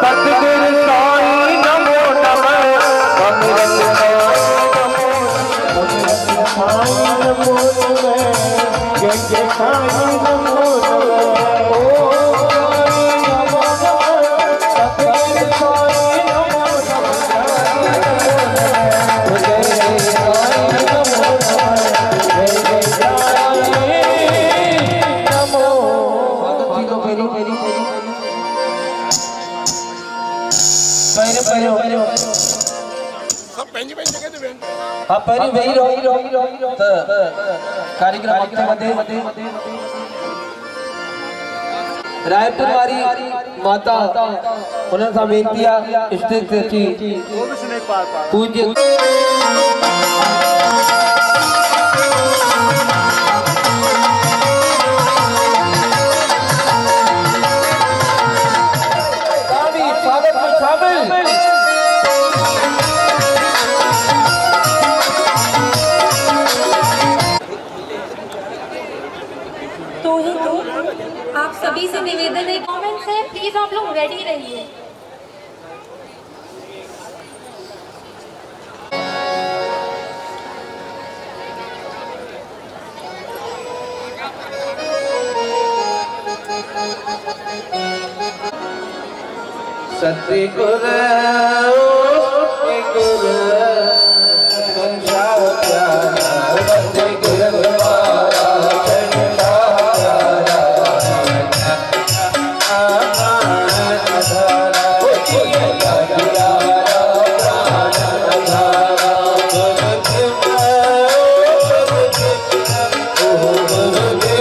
सत तेरे सारि नमोटा बने कमरतो वेही रहो तर कार्यक्रम मध्ये रायपुर वारी माता, उन्हनि सां वेनिती आहे स्टेज ते अची पूज्य सति गुर सति गुर पंजाब प्यारा सति गुर बाबा Oh,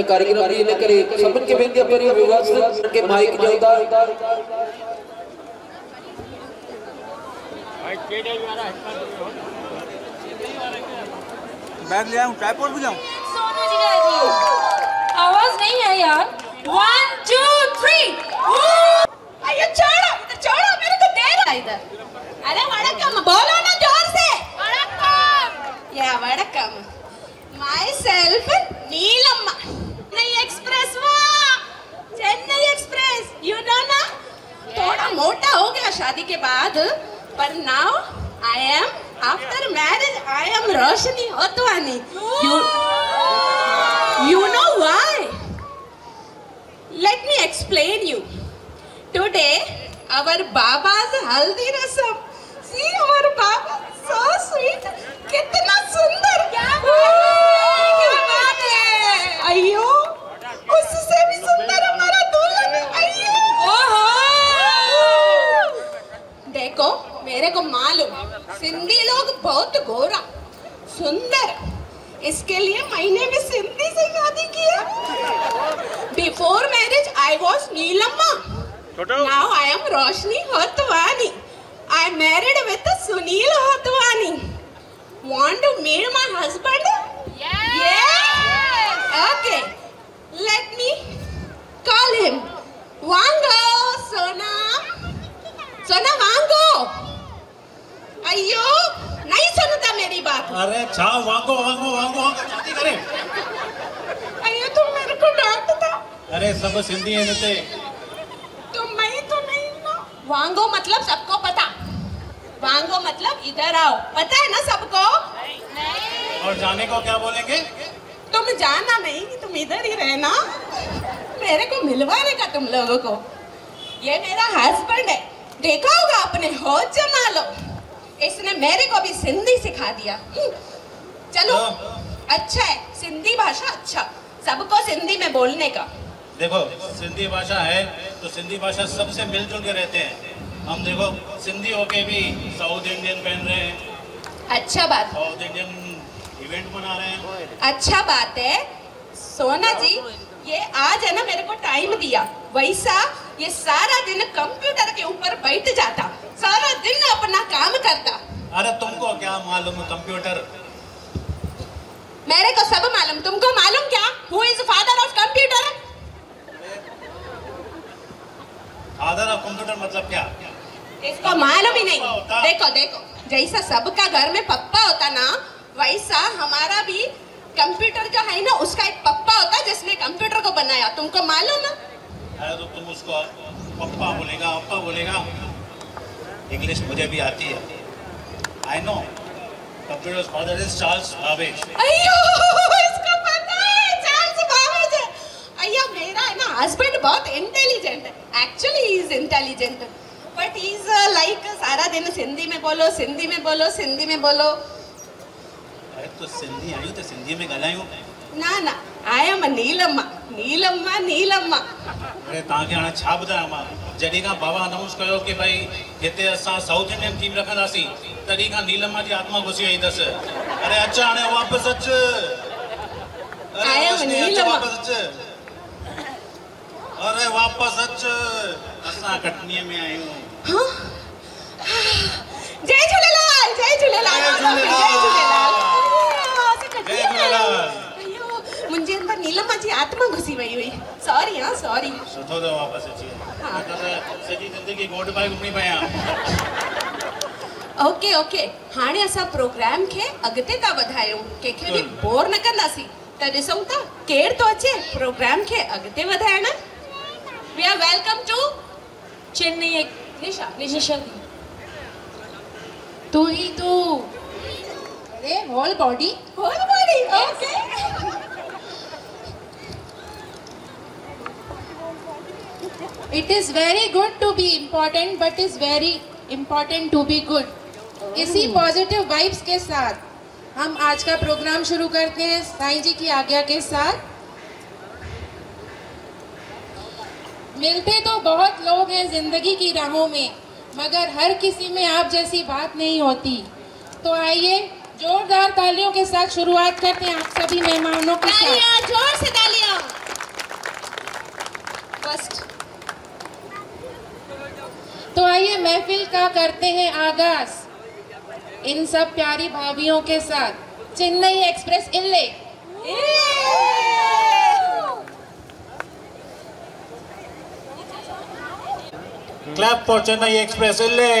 दी खे वेंदी आहे पहिरीं व्यवस्थित के माइक ॾियो था बैग ले आऊँ ट्राइपॉड भी लाऊं सोनू जी का जी आवाज़ नहीं है यार वन टू थ्री अयो छोड़ो इधर छोड़ो मेरे को दे रहा इधर अरे वड़कम बोलो ना ज़ोर से वड़कम या वड़कम myself Neelamma Chennai express वाह! चेन्नई एक्सप्रेस यू नो ना? थोड़ा मोटा हो गया शादी के बाद पर now I am after marriage I am Roshni Hotwani you you know why Let me explain you. Today, our Baba's Haldi Rasam. See our Baba, so sweet. कितना सुंदर। क्या क्या बात है? अयो मेरे को मालूम। सिंधी लोग बहुत गोरा सुंदर। इसके लिए मैंने भी सिंधी से शादी किया before marriage I was Neelamma now I am Roshni Hotwani I married with Sunil Hotwani want to meet my husband? Yes. Okay. Let me call him. Wango sona sona wango अयो नहीं सुनता मेरी बात अरे छा वांगो वांगो वांगो करे अयो तुम मेरे को डांटता अरे सब सिंधी है नते तो मैं तो नहीं ना। वांगो मतलब सबको पता। वांगो मतलब इधर आओ। पता है ना सबको? नहीं। और जाने को क्या बोलेंगे? तुम जाना नहीं तुम इधर ही रहना। मेरे को मिलवाने का तुम लोगों को। ये मेरा हस्बैंड है। देखा होगा आपने? हो जमा लो। इसने मेरे को भी सिंधी सिखा दिया। हम्म, चलो। अच्छा है सिंधी भाषा अच्छा। सबको सिंधी में बोलने का। देखो सिंधी भाषा है तो सिंधी भाषा सबसे मिलजुल के रहते हैं। हम देखो सिंधी होके भी साउथ इंडियन पहन रहे हैं। अच्छा बात। साउथ इंडियन इवेंट मना रहे हैं। अच्छा बात है। सोना जी ये आज है ना मेरे को टाइम दिया। वैसा ये सारा दिन कंप्यूटर के ऊपर बैठ जाता। सारा दिन अपना काम करता। अरे तुमको क्या मालूम कंप्यूटर मेरे को सब मालूम तुमको मालूम क्या? Who is father of computer father of computer मतलब क्या? इसको मालूम ही नहीं। देखो देखो जैसा सबका घर में पप्पा होता ना वैसा हमारा भी कंप्यूटर का है ना उसका एक पप्पा होता जिसने कंप्यूटर को बनाया। तुमको मालूम ना अरे तो तुम उसको पप्पा बोलेगा अप्पा बोलेगा। इंग्लिश मुझे भी आती है। I know computer father is Charles Babbage अयो इसको पता है चार्ल्स बाबेज है। अय्या मेरा है ना हस्बैंड बहुत इंटेलिजेंट है। Actually he is intelligent but he is like सारा दिन सिंधी में बोलो सिंधी में बोलो सिंधी में बोलो। अरे तो सिंधी आयूं तो सिंधी में ॻाल्हायूं ना ना आई एम नीलम्मा नीलम्मा नीलम्मा। अरे तव्हांखे हाणे छा ॿुधायां जॾहिं खां बाबा अनाउंस कयो की भई हिते असां साउथ इंडियन टीम रखंदासीं तॾहिं खां नीलम्मा जी आत्मा घुसी वई अथसि अरे अच हाणे वापसि अच अरे। वापसि अच अरे वापसि अच असां कटनीअ में आहियूं? जय झूलेलाल जय झूलेलाल जय झूलेलाल। जय झूलेलाल अय्यो, असां कटनीअ जय में आहियूं। झूलेलाल। अय्यो, जी आत्मा घुसी वई हुई सॉरी हाँ सॉरी सुठो अथव वापसि अची हा। न त सॼी ज़िंदगी घोट पाए घुमणी पिया ओके ओके। हाणे असां प्रोग्राम खे अॻिते था वधायूं कंहिंखे बि बिल्कुलु। बोर न कंदासीं त ॾिसूं था केरु थो अचे? प्रोग्राम खे अॻिते वधाइण we are welcome to Chennai एक निशा निशा। तू ही तू। अरे whole body whole body okay it is very good to be important but is very important to be good इसी पॉजिटिव वाइब्स के साथ हम आज का प्रोग्राम शुरू करते हैं साईं जी की आज्ञा के साथ। मिलते तो बहुत लोग हैं ज़िंदगी की राहों में मगर हर किसी में आप जैसी बात नहीं होती। तो आइए जोरदार तालियों के साथ शुरुआत करते हैं आप सभी मेहमानों के साथ। ज़ोर से तालियाँ। फ़र्स्ट तो आइए महफिल का करते हैं आगाज़। इन सब प्यारी भाभियों के साथ। चेन्नई एक्सप्रेस इल्ले क्लैप फॉर चेन्नई एक्सप्रेस इल्ले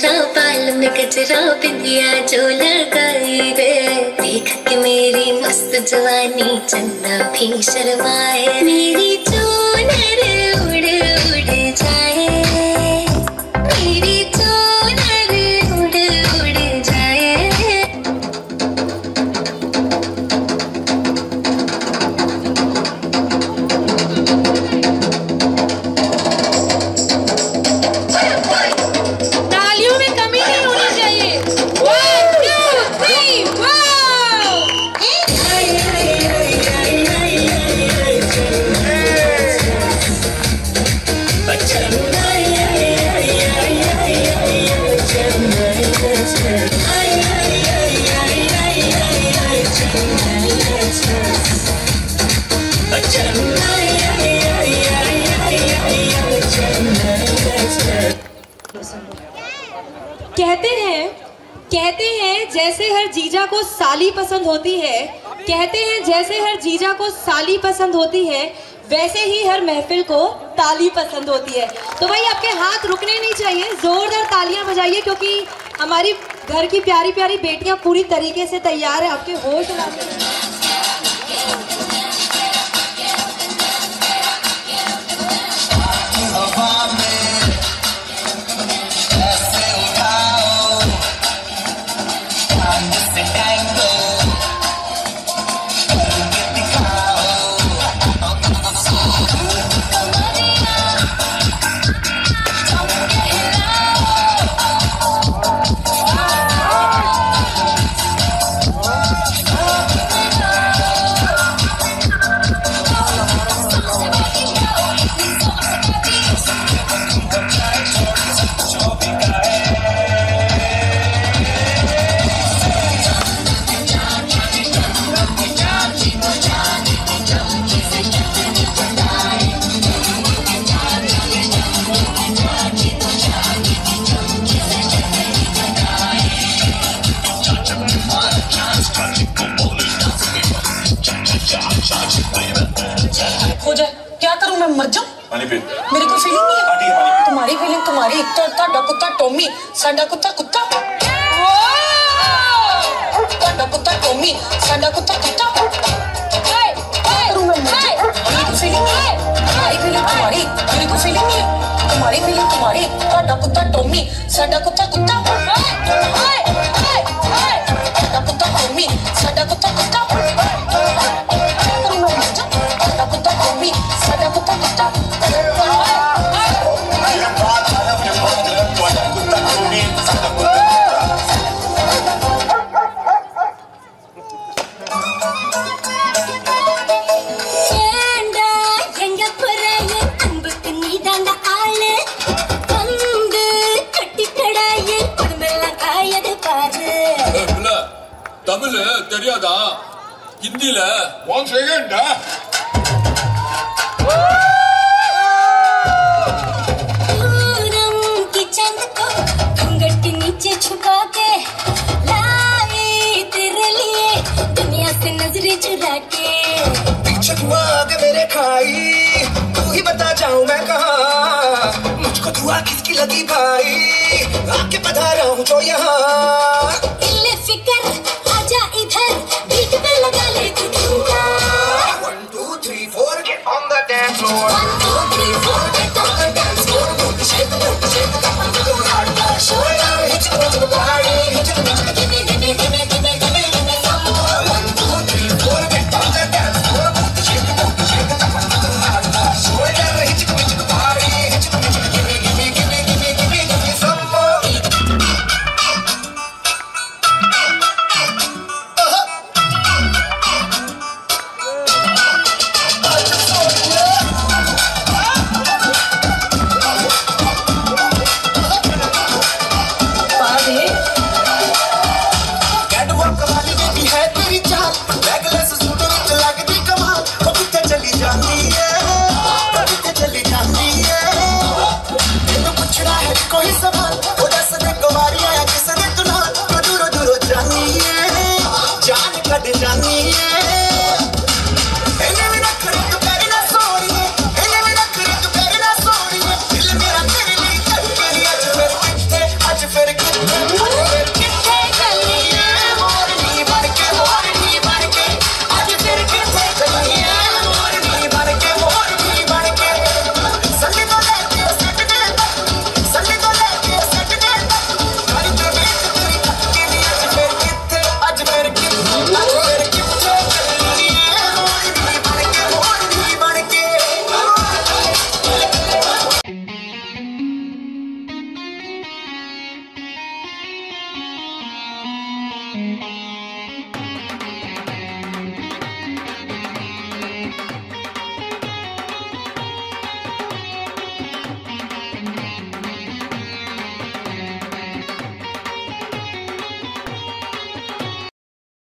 गजरा बाल में गजरा बिंदिया जो लगाई रे। देख के मेरी मस्त जवानी चंदा भी शर्माए। मेरी चोनर उड़ कहते हैं, जैसे हर जीजा को साली पसंद होती है, कहते हैं, जैसे हर जीजा को साली पसंद होती है, वैसे ही हर महफिल को ताली पसंद होती है। तो भाई, आपके हाथ रुकने नहीं चाहिए, जोरदार तालियाँ बजाइए, क्योंकि हमारी घर की प्यारी प्यारी बेटियाँ पूरी तरीके से तैयार है, आपके होश Lord.